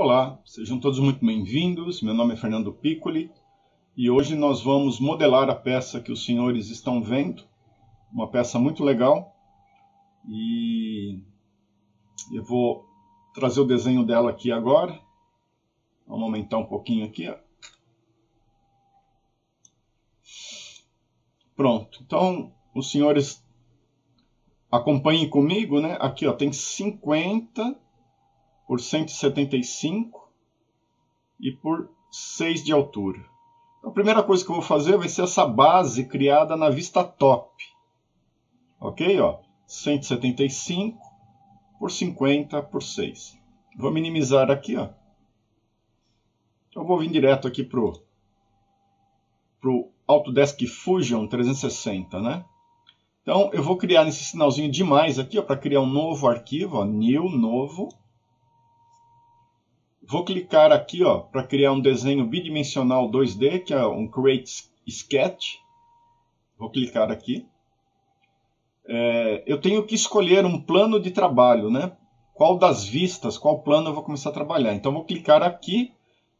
Olá, sejam todos muito bem-vindos. Meu nome é Fernando Piccoli e hoje nós vamos modelar a peça que os senhores estão vendo, uma peça muito legal. E eu vou trazer o desenho dela aqui agora. Vamos aumentar um pouquinho aqui. Ó. Pronto. Então, os senhores acompanhem comigo, né? Aqui, ó, tem 50 por 175 e por 6 de altura. Então, a primeira coisa que eu vou fazer vai ser essa base criada na vista top. Ok? Ó, 175 por 50 por 6. Vou minimizar aqui. Ó. Então, eu vou vir direto aqui para o Autodesk Fusion 360, né? Então, eu vou criar esse sinalzinho de mais aqui, para criar um novo arquivo, ó, New, novo. Vou clicar aqui para criar um desenho bidimensional 2D, que é um Create Sketch. Vou clicar aqui. É, eu tenho que escolher um plano de trabalho, né? Qual das vistas, qual plano eu vou começar a trabalhar. Então, vou clicar aqui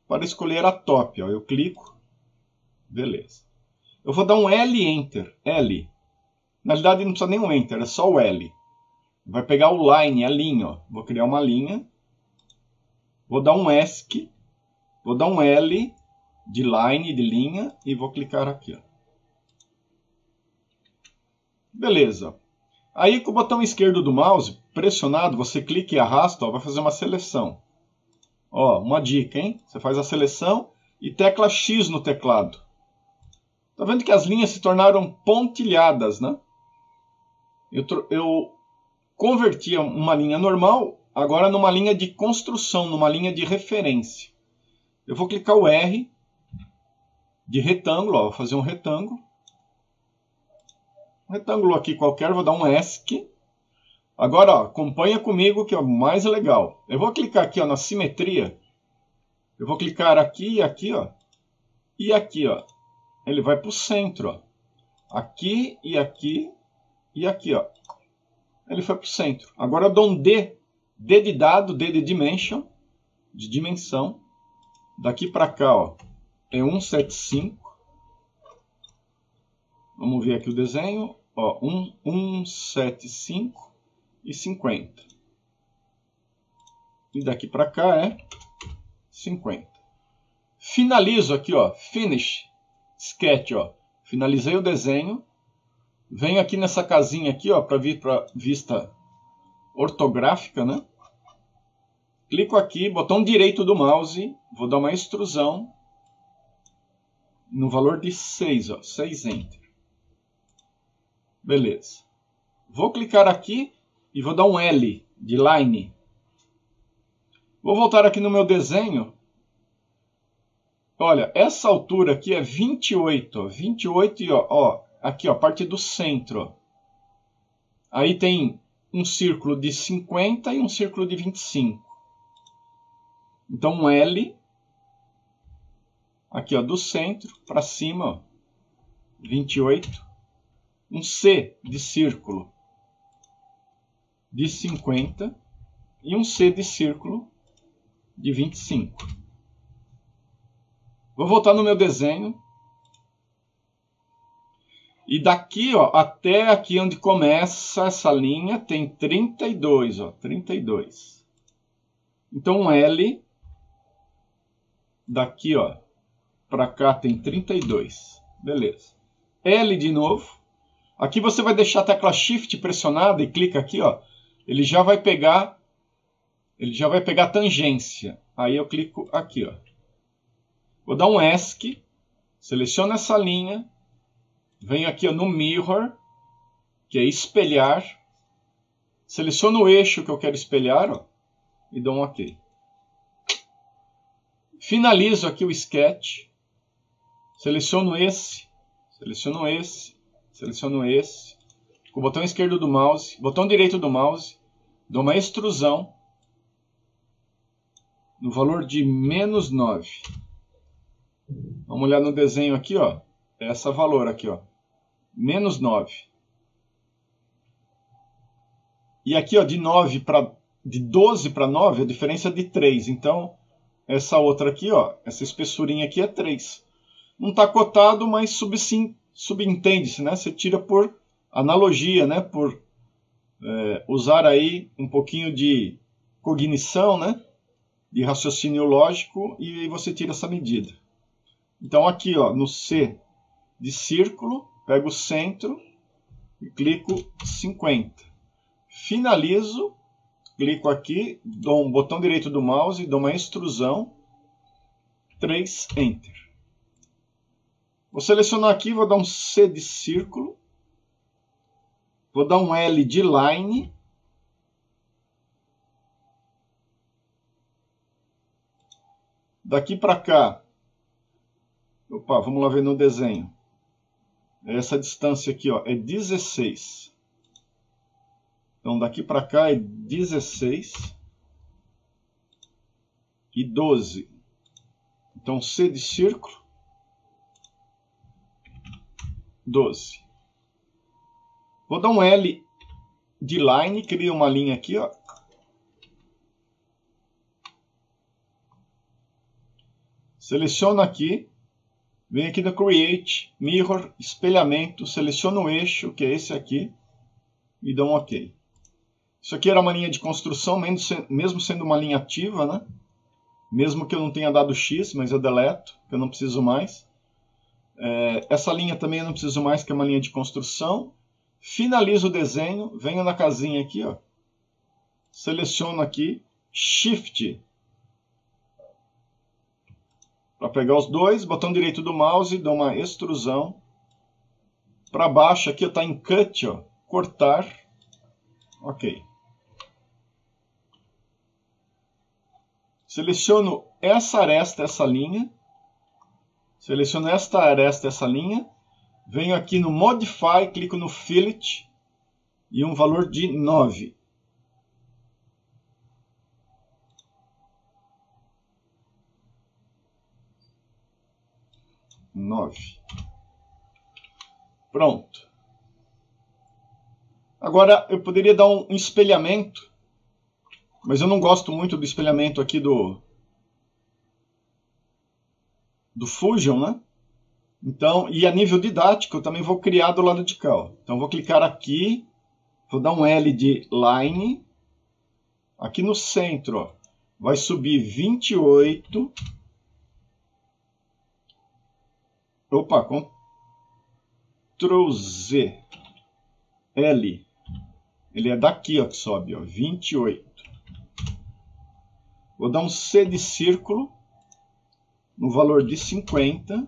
para escolher a top. Ó. Eu clico. Beleza. Eu vou dar um L Enter. L. Na realidade, não precisa nem um Enter, é só o L. Vai pegar o line, a linha. Ó. Vou criar uma linha. Vou dar um ESC, vou dar um L de line, de linha, e vou clicar aqui. Ó. Beleza. Aí com o botão esquerdo do mouse, pressionado, você clica e arrasta, ó, vai fazer uma seleção. Ó, uma dica, hein? Você faz a seleção e tecla X no teclado. Tá vendo que as linhas se tornaram pontilhadas, né? Eu, eu converti uma linha normal agora numa linha de construção, numa linha de referência. Eu vou clicar o R de retângulo, ó, vou fazer um retângulo. Um retângulo aqui qualquer, vou dar um ESC. Agora, ó, acompanha comigo que é o mais legal. Eu vou clicar aqui ó, na simetria. Eu vou clicar aqui e aqui, ó. E aqui, ó. Ele vai para o centro, ó. Aqui e aqui e aqui, ó. Ele foi para o centro. Agora eu dou um D D de dado, D de dimension, de dimensão. Daqui para cá, ó, é 175. Vamos ver aqui o desenho. Ó, 1, 175 e 50. E daqui para cá é 50. Finalizo aqui, ó, finish sketch, ó. Finalizei o desenho. Venho aqui nessa casinha aqui, ó, para vir para vista ortográfica, né? Clico aqui, botão direito do mouse, vou dar uma extrusão no valor de 6, ó, 6 Enter. Beleza. Vou clicar aqui e vou dar um L de Line. Vou voltar aqui no meu desenho. Olha, essa altura aqui é 28, ó, 28 e ó, ó aqui ó, parte do centro. Ó. Aí tem um círculo de 50 e um círculo de 25. Então, um L, aqui ó, do centro para cima, ó, 28. Um C de círculo de 50 e um C de círculo de 25. Vou voltar no meu desenho e daqui, ó, até aqui onde começa essa linha, tem 32, ó, 32. Então, um L, daqui, ó, para cá tem 32. Beleza. L de novo. Aqui você vai deixar a tecla Shift pressionada e clica aqui, ó. Ele já vai pegar, ele já vai pegar a tangência. Aí eu clico aqui, ó. Vou dar um ESC, seleciono essa linha, Venho aqui no Mirror, que é espelhar. Seleciono o eixo que eu quero espelhar ó, e dou um OK. Finalizo aqui o sketch. Seleciono esse, seleciono esse, seleciono esse. Com o botão esquerdo do mouse, botão direito do mouse, dou uma extrusão no valor de menos 9. Vamos olhar no desenho aqui, ó. Essa valor aqui, ó menos 9. E aqui, ó, de 9 para de 12 para 9, a diferença é de 3. Então, essa outra aqui, ó, essa espessurinha aqui é 3. Não está cotado, mas subentende-se, né? Você tira por analogia, né? Por é, usar aí um pouquinho de cognição, né? De raciocínio lógico e aí você tira essa medida. Então aqui, ó, no C de círculo, pego o centro e clico 50. Finalizo clico aqui, dou um botão direito do mouse, dou uma extrusão, 3, Enter. Vou selecionar aqui, vou dar um C de círculo, vou dar um L de line, daqui para cá, opa, vamos lá ver no desenho, essa distância aqui ó, é 16. Então daqui para cá é 16 e 12. Então C de círculo, 12. Vou dar um L de line, cria uma linha aqui, ó. Seleciono aqui, venho aqui no Create, Mirror, espelhamento, seleciono o eixo, que é esse aqui, e dou um OK. Isso aqui era uma linha de construção, mesmo sendo uma linha ativa, né? Mesmo que eu não tenha dado X, mas eu deleto, que eu não preciso mais. É, essa linha também eu não preciso mais, que é uma linha de construção. Finalizo o desenho, venho na casinha aqui, ó. Seleciono aqui, Shift. Para pegar os dois, botão direito do mouse, dou uma extrusão. Para baixo aqui está em Cut, ó, cortar. Ok. Seleciono essa aresta, essa linha. Seleciono esta aresta, essa linha. Venho aqui no Modify, clico no Fillet e um valor de 9. Nove. Pronto. Agora eu poderia dar um espelhamento mas eu não gosto muito do espelhamento aqui do do Fusion, né? Então, e a nível didático, eu também vou criar do lado de cá. Ó. Então, vou clicar aqui, vou dar um L de Line. Aqui no centro, ó, vai subir 28. Opa, Ctrl Z. L. Ele é daqui ó, que sobe, ó, 28. Vou dar um C de círculo no valor de 50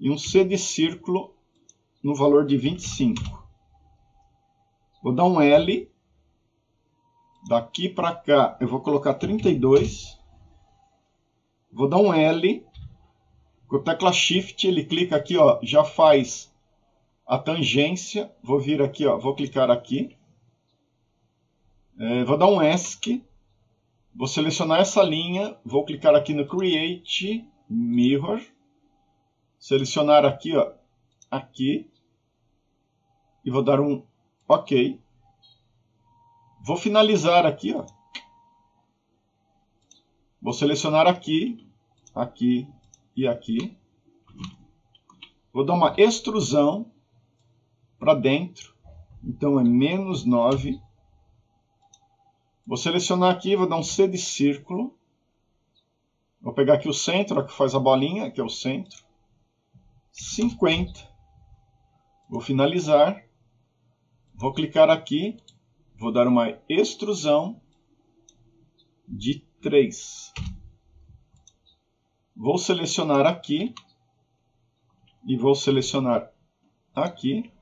e um C de círculo no valor de 25. Vou dar um L. Daqui para cá eu vou colocar 32. Vou dar um L. Com tecla Shift ele clica aqui, ó, já faz a tangência. Vou vir aqui, ó, vou clicar aqui. É, vou dar um ESC Vou selecionar essa linha, vou clicar aqui no Create Mirror, selecionar aqui, ó, aqui, e vou dar um OK. Vou finalizar aqui, ó. Vou selecionar aqui, aqui e aqui. Vou dar uma extrusão para dentro. Então é menos 9 Vou selecionar aqui, vou dar um C de círculo. Vou pegar aqui o centro, que faz a bolinha, que é o centro. 50. Vou finalizar. Vou clicar aqui. Vou dar uma extrusão de 3. Vou selecionar aqui. E vou selecionar aqui.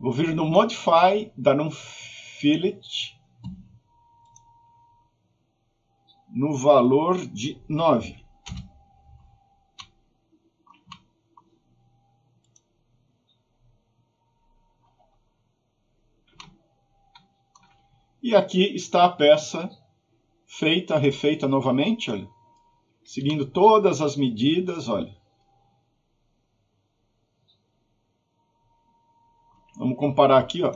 Vou vir no Modify, dar um Fillet no valor de 9. E aqui está a peça feita, refeita novamente, olha, seguindo todas as medidas, olha. Vamos comparar aqui, ó.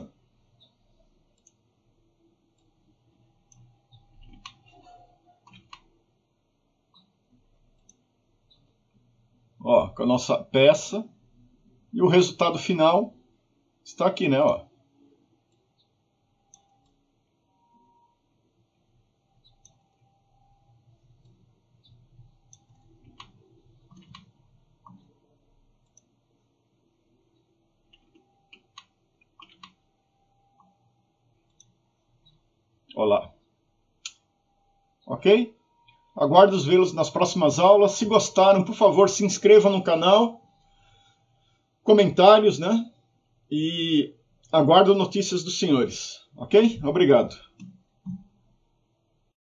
Ó, com a nossa peça. E o resultado final está aqui, né, ó. Olá. Ok? Aguardo os vê-los nas próximas aulas. Se gostaram, por favor, se inscrevam no canal. Comentários, né? E aguardo notícias dos senhores. Ok? Obrigado.